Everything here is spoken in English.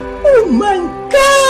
Oh my god!